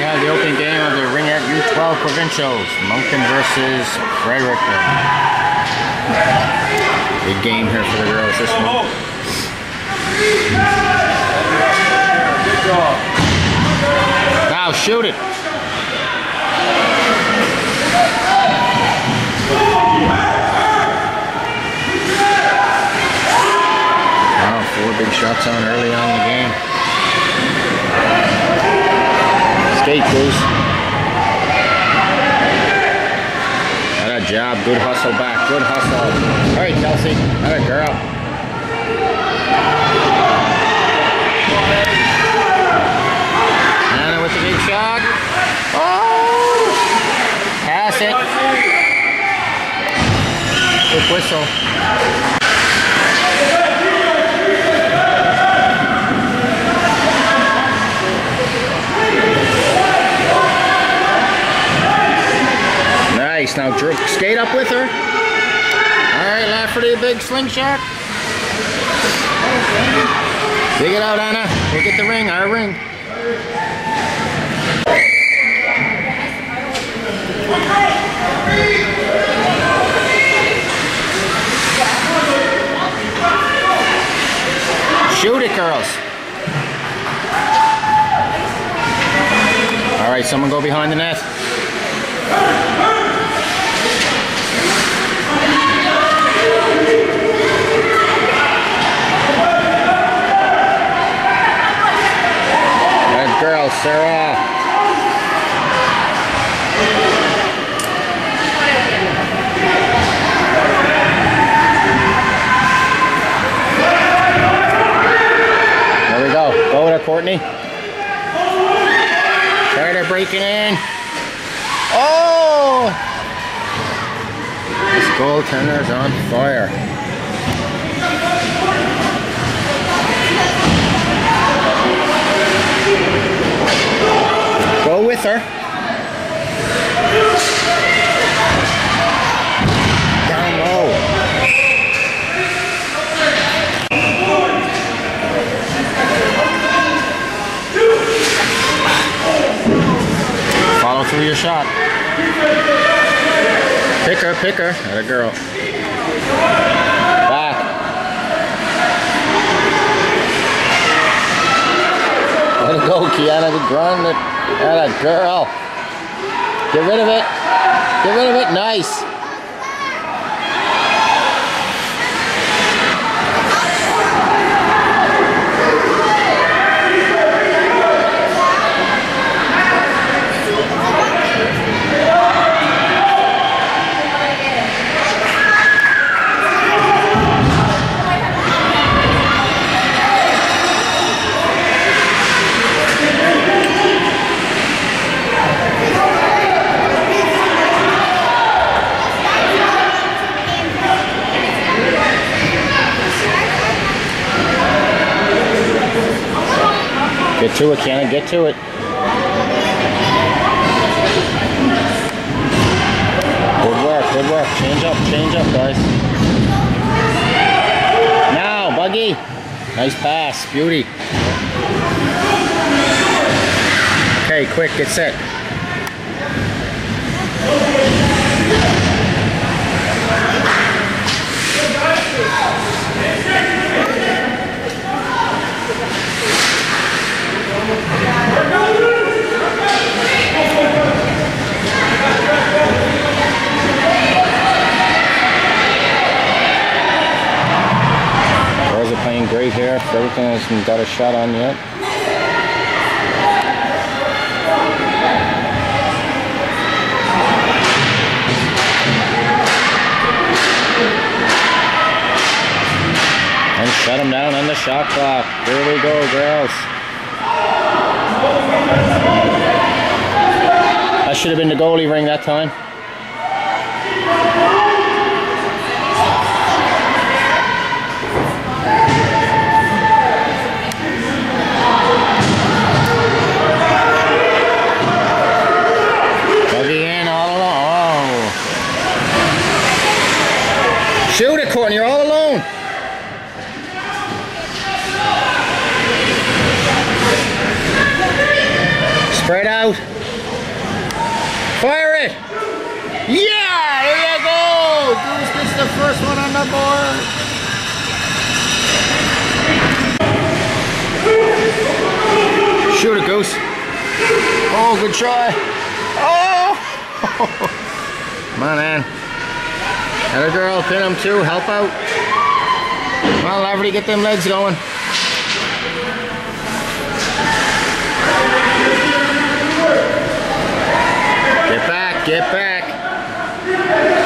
we have the opening game of the Ringette U12 Provincials. Moncton versus Fredericton. Big game here for the girls this one. Now shoot it. Wow, four big shots on early on in the game. Skate, Goose. What a job. Good hustle back. Good hustle. All right, Kelsey. What a girl. Anna with the big shot. Oh! Pass it. Quick whistle. Now Drew, skate up with her. All right, Lafferty, big slingshot. Dig it out, Anna. We'll get the ring, our ring. Shoot it, girls. All right, someone go behind the net. Sarah. There we go. Go her, Courtney. Carter breaking in. Oh! This goaltender's on fire. Go with her. Down low. Follow through your shot. Pick her, pick her. That a girl. Back. Let it go, Kianna. The ground. That a girl. Get rid of it. Get rid of it. Nice. To it, Kianna. Get to it. Good work. Good work. Change up. Change up, guys. Now, Buggy. Nice pass. Beauty. Okay, quick. Get set. Girls are playing great here. Everything hasn't got a shot on yet. And shut them down on the shot clock. Here we go, girls. That should have been the goalie ring that time. Shoot it, Courtney. You're all alone. Spread out. Fire it. Yeah, there you go. Goose gets the first one on the board. Shoot it, Goose. Oh, good try. Oh! Come on, man. Other girl, pin him too. Help out. Come on, Laverty, get them legs going. Get back,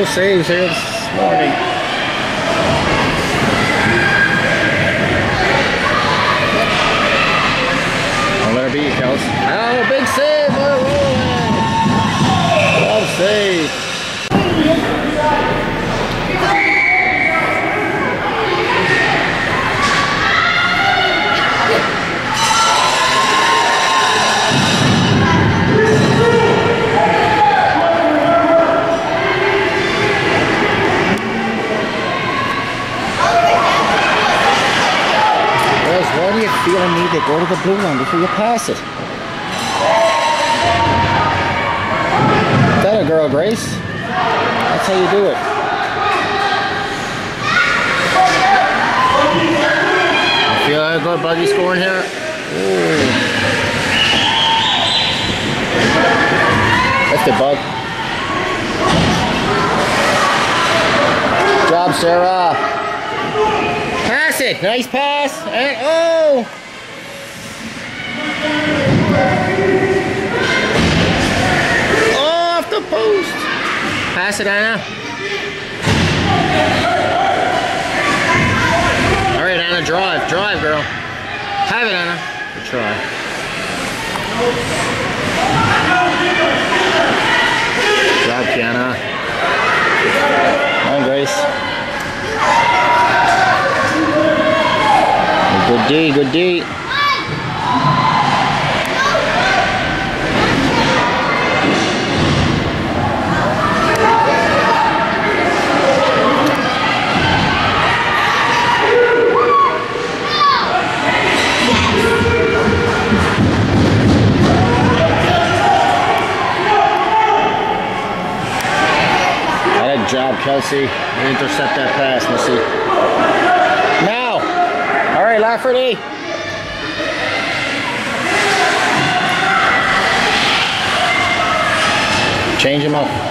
não sei, gente. Go to the blue line before you pass it? Is that a girl, Grace? That's how you do it. You feel a buggy scoring here? Ooh. That's the bug. Job, Sarah. Pass it. Nice pass. And oh! Pass it, Anna. All right, Anna, drive. Drive, girl. Have it, Anna. Good try. Job, Kianna. Come on, Grace. Good D, good D. job, Kelsey. Intercept that pass, Missy. Now. All right, Lafferty. Change him up.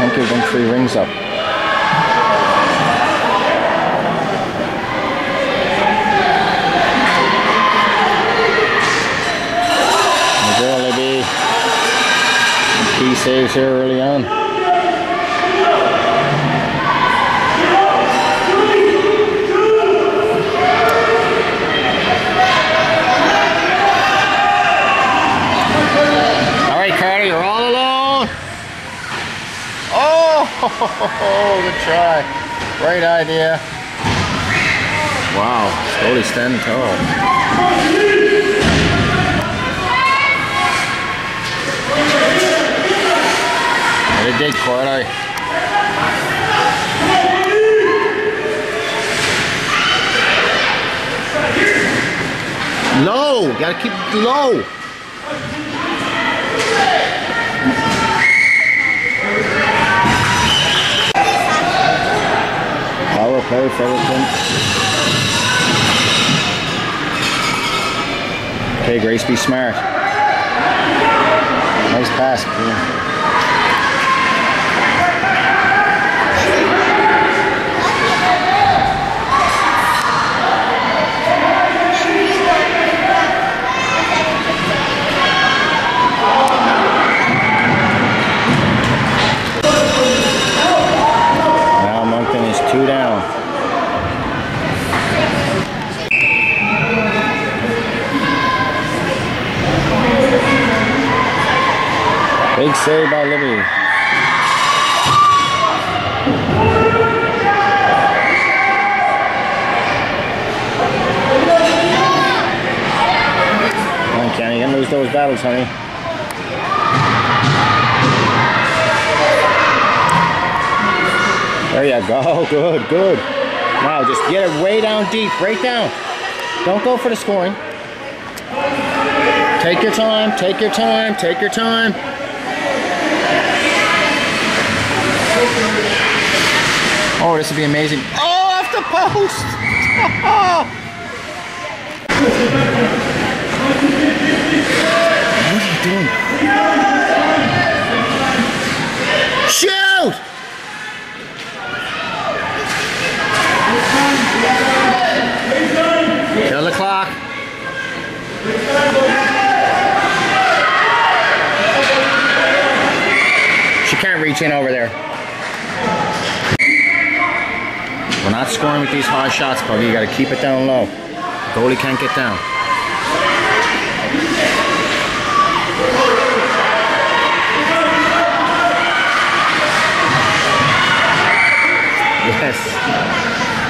Can't give them three rings up. Girl be key saves here early on. All right, Carter, you're all alone. Oh, good try. Great idea. Wow, slowly standing tall. What a dig, Corley. Low, gotta keep it low. Fullerton. Okay, Grace, be smart. Nice pass. Yeah. Saved by Libby. Come on, Kenny, you gonna lose those battles, honey. There you go. Oh, good, good. Now just get it way down deep, right down. Don't go for the scoring. Take your time, take your time, take your time. Oh, this would be amazing. Oh, off the post! what are you doing? Shoot! Kill the clock. She can't reach in over there. We're not scoring with these high shots, Buggy. You gotta keep it down low. Goalie can't get down. Yes.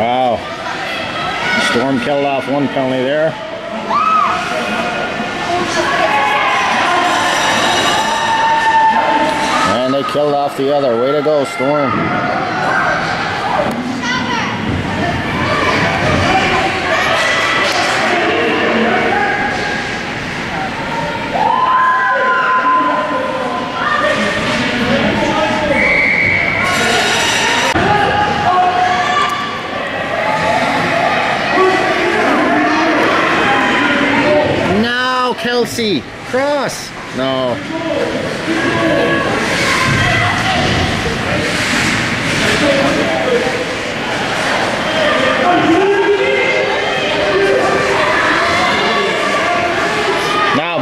Wow. Storm killed off one penalty there. And they killed off the other. Way to go, Storm. Kelsey. Cross. No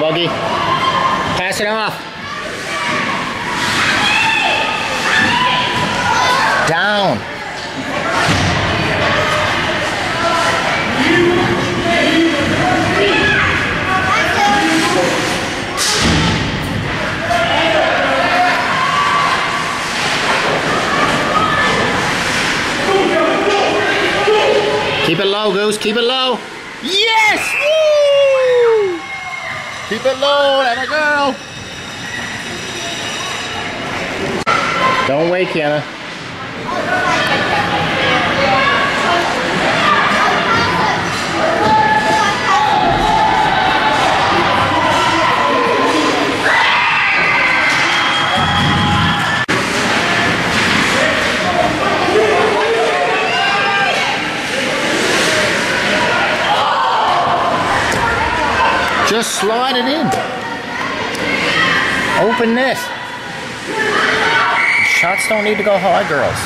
Buggy. Pass it off. Down. Keep it low, Goose. Keep it low. Yes! Woo! Keep it low, that a girl. Don't wait, Kianna. Just slide it in. Open this. Shots don't need to go high, girls.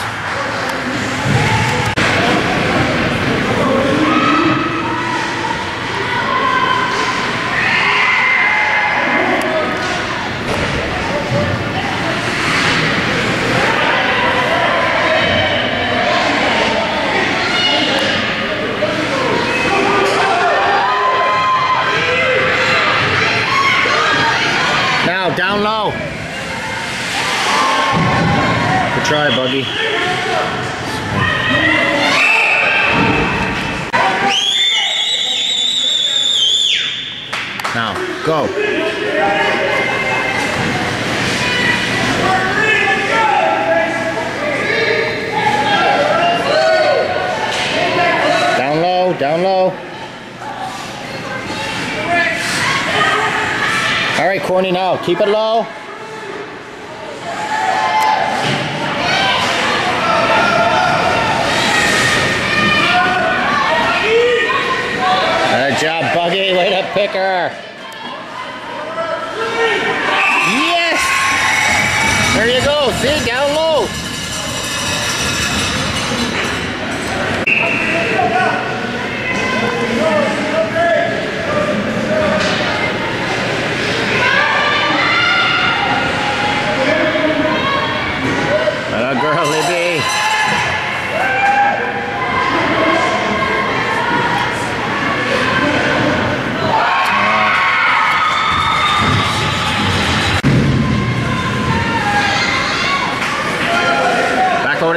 Now, down low. Try, Buggy. Now, go. Down low, down low. All right, Corny, now keep it low. Good job, Buggy. Way to pick her. Yes! There you go. See, down low.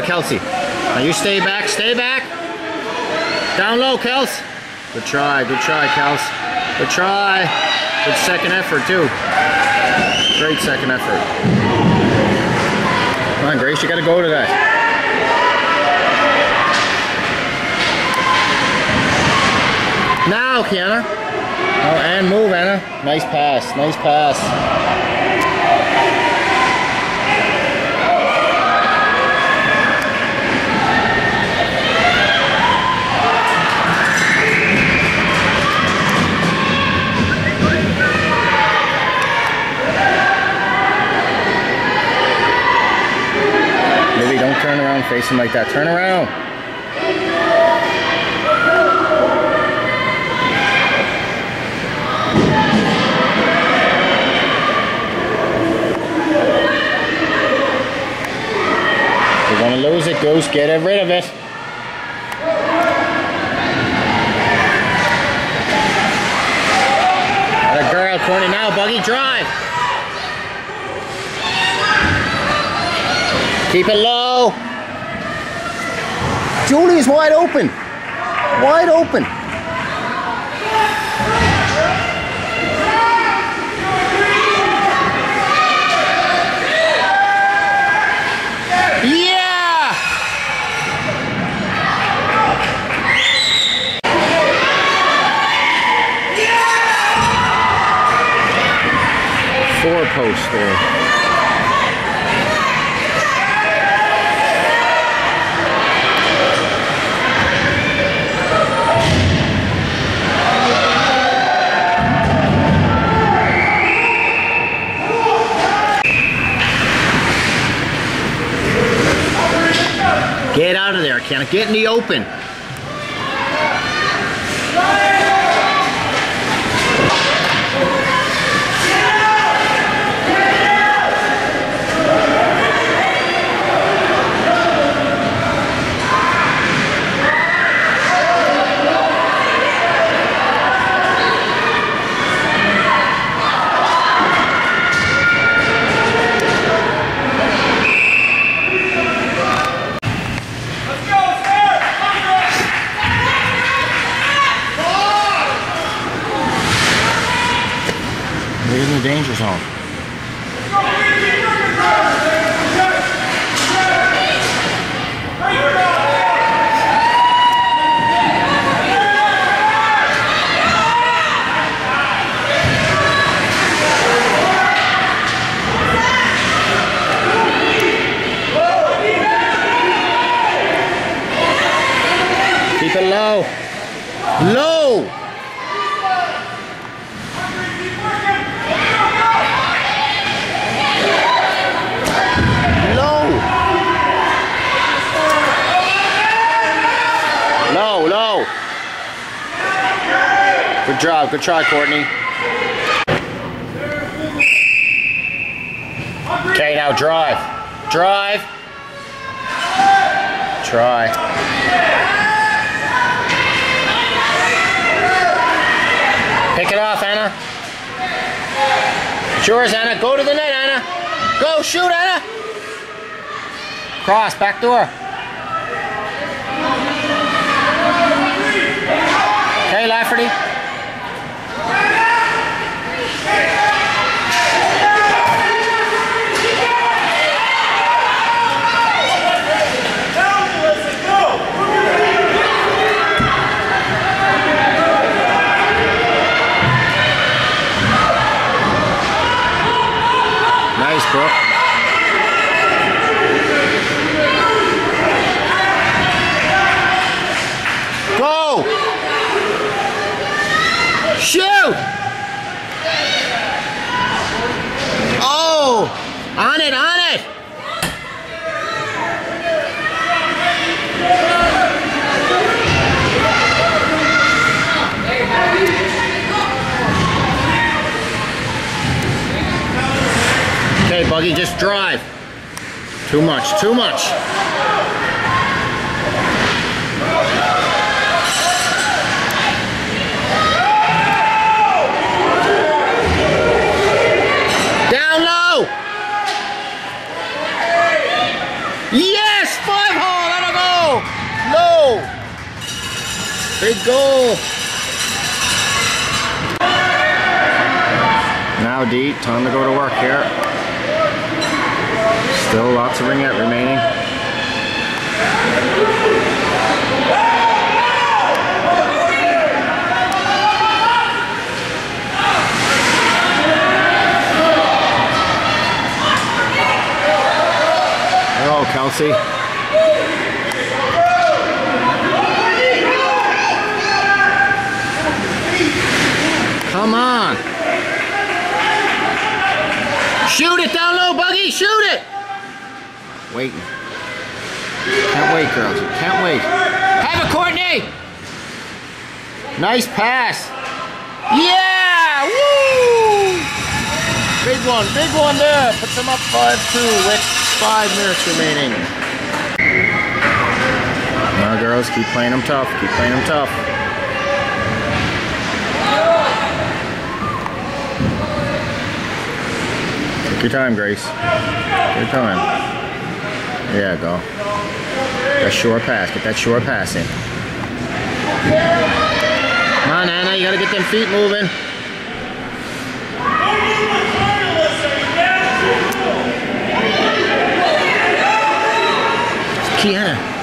Kelsey. Now you stay back, stay back. Down low, Kels. Good try, good try, Kels. Good try. Good second effort, too. Great second effort. Come on, Grace, you gotta go to that. Now, Kianna. Oh, and move, Anna. Nice pass, nice pass. Turn around facing like that. Turn around. You're gonna lose it, Goose. Get rid of it. A girl, Courtney now. Buggy drive. Keep it low. Julie's wide open. Wide open. Yeah! Four post there. Of. Get in the open. Danger zone. Keep it low. Low! Low! Low, low. Good Good try, Courtney. Okay, now drive. Drive. Try. Pick it off, Anna. It's yours, Anna. Go to the net, Anna. Go, shoot, Anna. Cross, back door. Okay, Lafferty. Oh! On it, on it! Okay, Buggy, just drive. Too much, too much. Down low! Yes, five hole! Big goal. Now D, time to go to work here. Still lots of ringette remaining. Oh, Kelsey. Come on. Shoot it down low, Buggy. Shoot it. Waiting. Can't wait, girls. Can't wait. Have it, Courtney. Nice pass. Yeah! Woo! Big one, big one there. Puts them up 5-2 with five minutes remaining. Now, girls, keep playing them tough. Keep playing them tough. Your time, Grace. Your time. There you go. That short pass. Get that short pass in. Come on, Anna. You gotta get them feet moving. Kianna.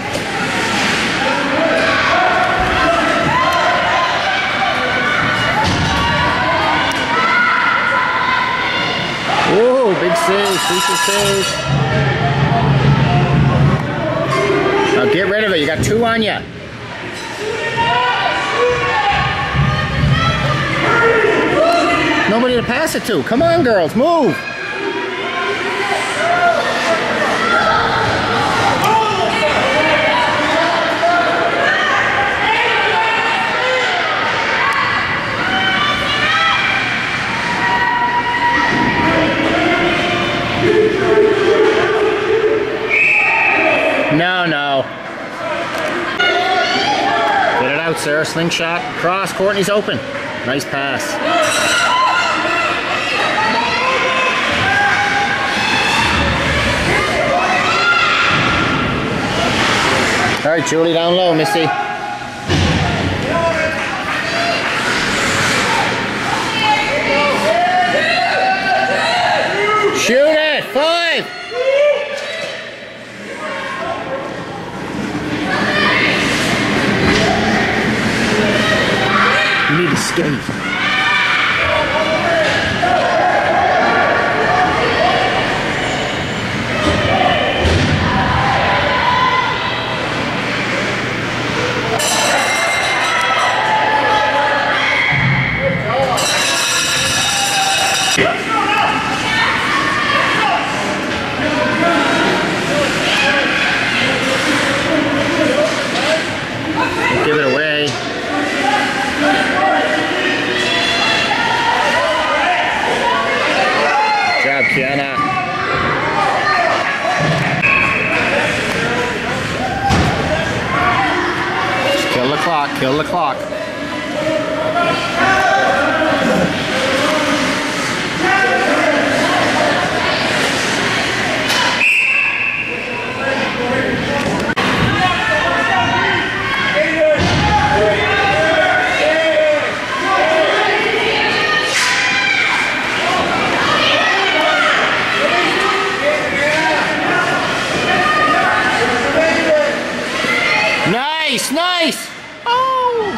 Whoa, big save, save. Now get rid of it, you got two on you. Nobody to pass it to. Come on, girls, move. No, no. Get it out, Sarah. Slingshot. Cross. Courtney's open. Nice pass. All right, Julie, down low, Missy. Shoot it! Five! You Kill the clock, kill the clock. Nice, nice! Oh!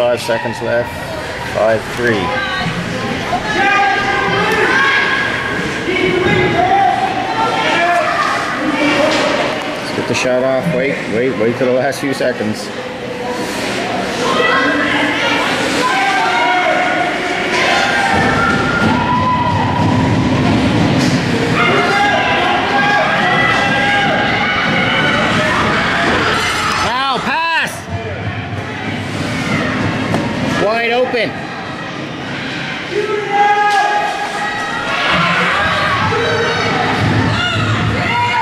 45 seconds left. 5-3. Let's get the shot off. Wait, wait, wait till the last few seconds. Open.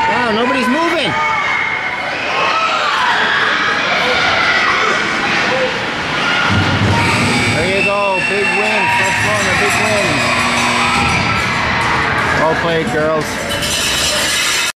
Wow, nobody's moving. There you go, big win. First one, a big win. Well played, girls.